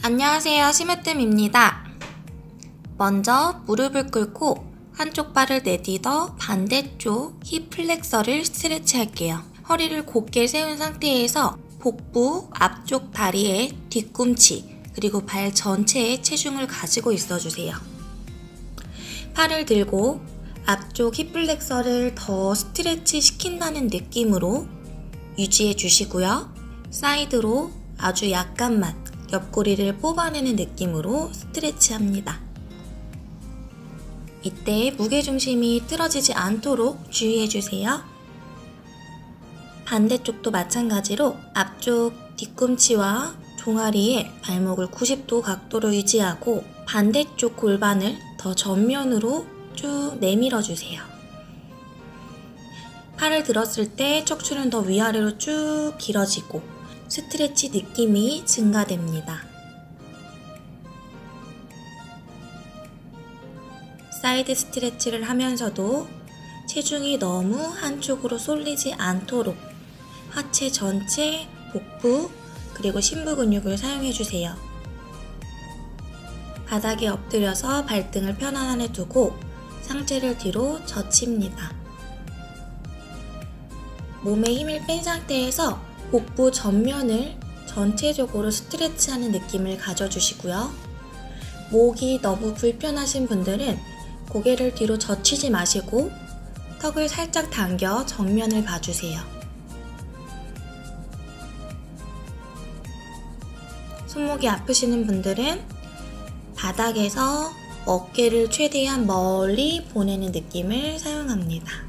안녕하세요. 심으뜸입니다. 먼저 무릎을 꿇고 한쪽 발을 내딛어 반대쪽 hip flexor를 stretch 할게요. 허리를 곧게 세운 상태에서 복부, 앞쪽 다리에 뒤꿈치, 그리고 발 전체에 체중을 가지고 있어주세요. 팔을 들고 앞쪽 hip flexor를 더 stretch 시킨다는 느낌으로 유지해 주시고요. 사이드로 아주 약간만 옆구리를 뽑아내는 느낌으로 스트레치 합니다. 이때 무게중심이 틀어지지 않도록 주의해주세요. 반대쪽도 마찬가지로 앞쪽 뒤꿈치와 종아리에 발목을 90도 각도로 유지하고 반대쪽 골반을 더 전면으로 쭉 내밀어 주세요. 팔을 들었을 때 척추는 더 위아래로 쭉 길어지고 stretch 느낌이 증가됩니다. side stretch를 하면서도 체중이 너무 한쪽으로 쏠리지 않도록 하체 전체, 복부, 그리고 심부 근육을 사용해 주세요. 바닥에 엎드려서 발등을 편안하게 두고 상체를 뒤로 젖힙니다. 몸에 힘을 뺀 상태에서 복부 전면을 전체적으로 스트레치하는 느낌을 가져주시고요. 목이 너무 불편하신 분들은 고개를 뒤로 젖히지 마시고 턱을 살짝 당겨 정면을 봐주세요. 손목이 아프시는 분들은 바닥에서 어깨를 최대한 멀리 보내는 느낌을 사용합니다.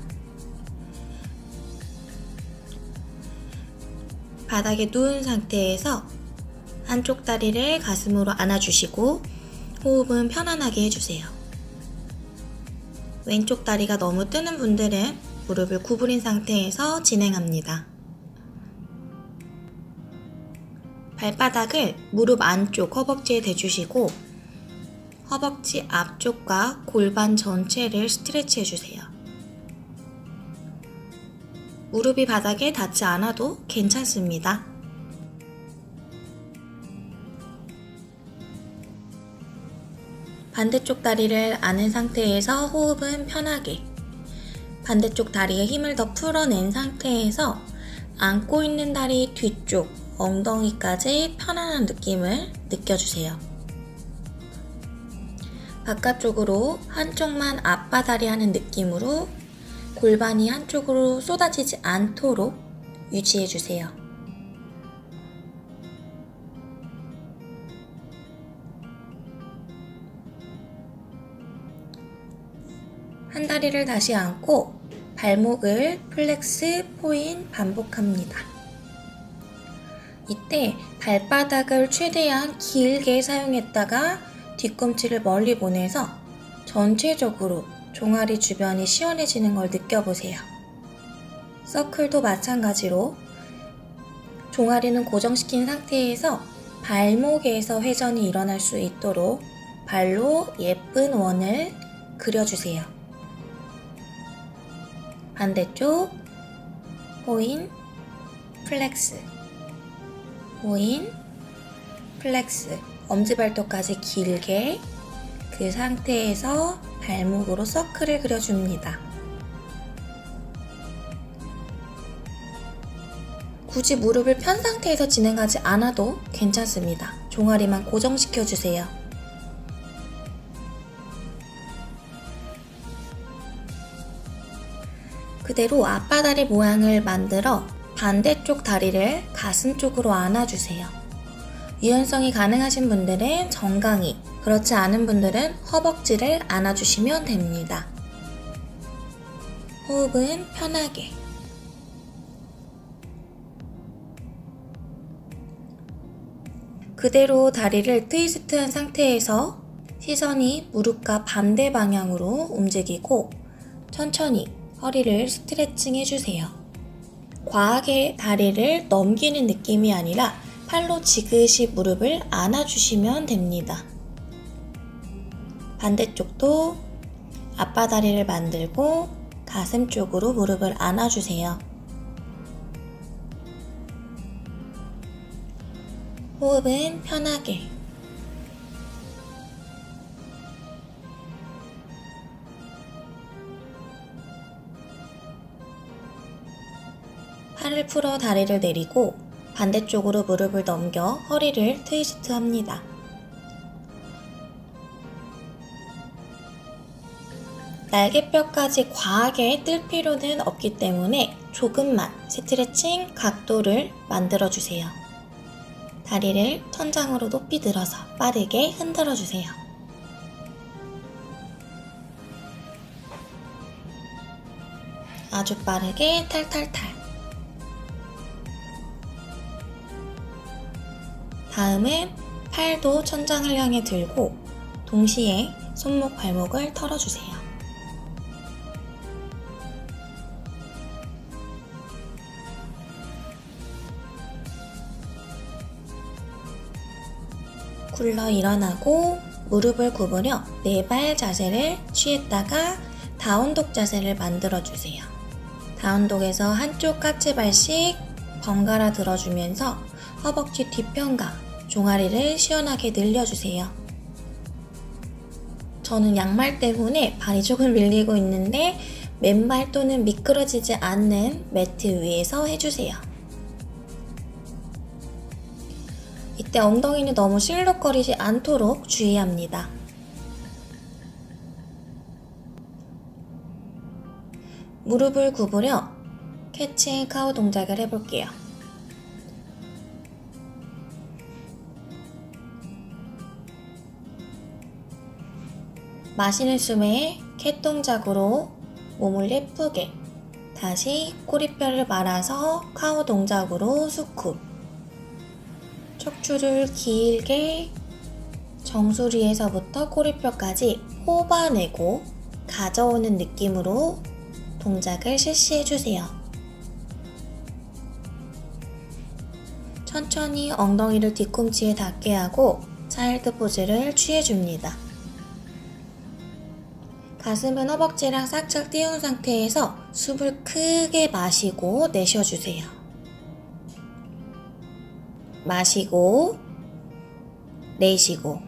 바닥에 누운 상태에서 한쪽 다리를 가슴으로 안아주시고 호흡은 편안하게 해주세요. 왼쪽 다리가 너무 뜨는 분들은 무릎을 구부린 상태에서 진행합니다. 발바닥을 무릎 안쪽 허벅지에 대주시고 허벅지 앞쪽과 골반 전체를 스트레치 해주세요. 무릎이 바닥에 닿지 않아도 괜찮습니다. 반대쪽 다리를 안은 상태에서 호흡은 편하게 반대쪽 다리에 힘을 더 풀어낸 상태에서 안고 있는 다리 뒤쪽 엉덩이까지 편안한 느낌을 느껴주세요. 바깥쪽으로 한쪽만 앞바다리 하는 느낌으로 골반이 한쪽으로 쏟아지지 않도록 유지해 주세요. 한 다리를 다시 안고 발목을 flex, point 반복합니다. 이때 발바닥을 최대한 길게 사용했다가 뒤꿈치를 멀리 보내서 전체적으로 종아리 주변이 시원해지는 걸 느껴보세요. 서클도 마찬가지로 종아리는 고정시킨 상태에서 발목에서 회전이 일어날 수 있도록 발로 예쁜 원을 그려주세요. 반대쪽 point, flex point, flex 엄지발톱까지 길게 그 상태에서 발목으로 서클을 그려줍니다. 굳이 무릎을 편 상태에서 진행하지 않아도 괜찮습니다. 종아리만 고정시켜주세요. 그대로 앞바다리 모양을 만들어 반대쪽 다리를 가슴 쪽으로 안아주세요. 유연성이 가능하신 분들은 정강이, 그렇지 않은 분들은 허벅지를 안아주시면 됩니다. 호흡은 편하게. 그대로 다리를 트위스트한 상태에서 시선이 무릎과 반대 방향으로 움직이고 천천히 허리를 스트레칭 해주세요. 과하게 다리를 넘기는 느낌이 아니라 팔로 지그시 무릎을 안아주시면 됩니다. 반대쪽도 앞바다리를 만들고 가슴 쪽으로 무릎을 안아주세요. 호흡은 편하게. 팔을 풀어 다리를 내리고 반대쪽으로 무릎을 넘겨 허리를 트위스트 합니다. 날개뼈까지 과하게 뜰 필요는 없기 때문에 조금만 스트레칭 각도를 만들어 주세요. 다리를 천장으로 높이 들어서 빠르게 흔들어 주세요. 아주 빠르게 탈탈탈. 다음은 팔도 천장을 향해 들고 동시에 손목 발목을 털어주세요. 굴러 일어나고 무릎을 구부려 네 발 자세를 취했다가 다운독 자세를 만들어 주세요. 다운독에서 한쪽 까치발씩 번갈아 들어주면서 허벅지 뒤편과 종아리를 시원하게 늘려주세요. 저는 양말 때문에 발이 조금 밀리고 있는데 맨발 또는 미끄러지지 않는 매트 위에서 해주세요. 이때 엉덩이는 너무 실룩거리지 않도록 주의합니다. 무릎을 구부려 캐치 카우 동작을 해볼게요. 마시는 숨에 캣 동작으로 몸을 예쁘게 다시 꼬리뼈를 말아서 카우 동작으로 수쿱 척추를 길게 정수리에서부터 꼬리뼈까지 뽑아내고 가져오는 느낌으로 동작을 실시해주세요. 천천히 엉덩이를 뒤꿈치에 닿게 하고 차일드 포즈를 취해줍니다. 가슴은 허벅지랑 싹짝 띄운 상태에서 숨을 크게 마시고 내쉬어주세요. 마시고, 내쉬고,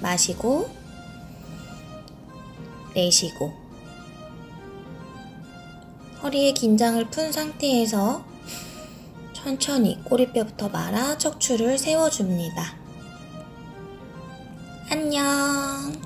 마시고, 내쉬고, 허리에 긴장을 푼 상태에서 천천히 꼬리뼈부터 말아 척추를 세워줍니다. 안녕.